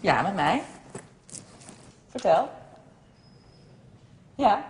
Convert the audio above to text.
Ja, met mij. Vertel. Ja.